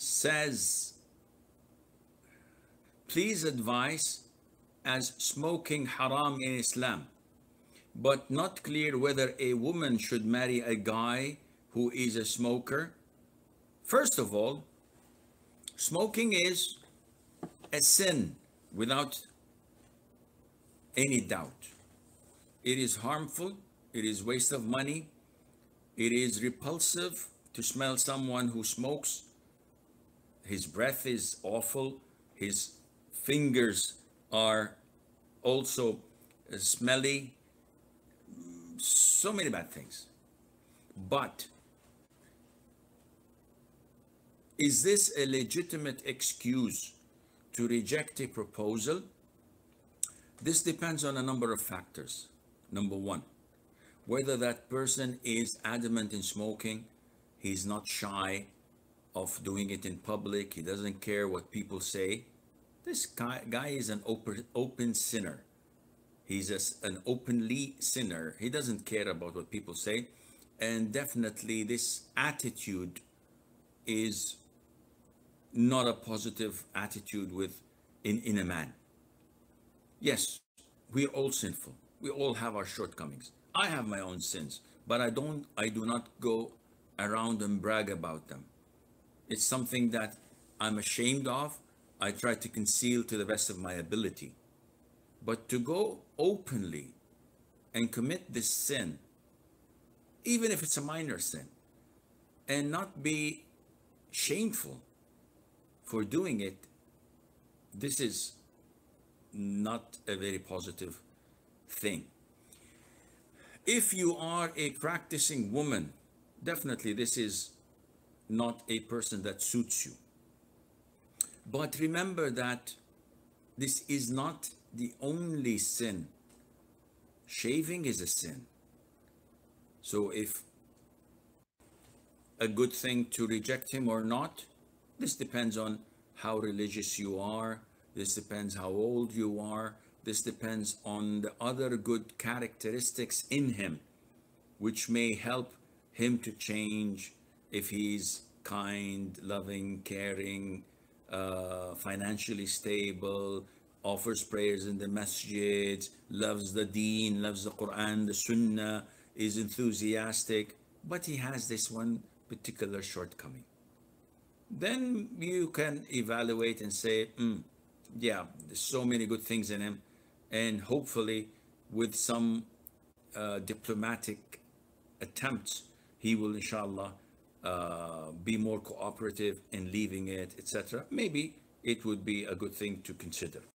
says, please advise as smoking haram in Islam, but not clear whether a woman should marry a guy who is a smoker. First of all, smoking is a sin without any doubt. It is harmful, it is waste of money, it is repulsive to smell someone who smokes. His breath is awful, his fingers are also uh, smelly, so many bad things. But is this a legitimate excuse to reject a proposal? This depends on a number of factors. Number one, whether that person is adamant in smoking, he's not shy of doing it in public, he doesn't care what people say. This guy, guy is an open, open sinner. He's a, an openly sinner. He doesn't care about what people say. And definitely, this attitude is not a positive attitude with in, in a man. Yes, we're all sinful. We all have our shortcomings. I have my own sins, but I don't I do not go around and brag about them. It's something that I'm ashamed of. I try to conceal to the best of my ability. But to go openly and commit this sin, even if it's a minor sin, and not be shameful for doing it, this is not a very positive thing. If you are a practicing woman, definitely this is not a person that suits you. But remember that this is not the only sin. Shaving is a sin. So if a good thing to reject him or not, this depends on how religious you are. This depends how old you are. This depends on the other good characteristics in him, which may help him to change if he's kind, loving, caring, uh, financially stable, offers prayers in the masjids, loves the deen, loves the Quran, the Sunnah, is enthusiastic, but he has this one particular shortcoming. Then you can evaluate and say, mm, yeah, there's so many good things in him, and hopefully, with some uh, diplomatic attempts, he will, inshallah, uh, be more cooperative in leaving it, etc. Maybe it would be a good thing to consider.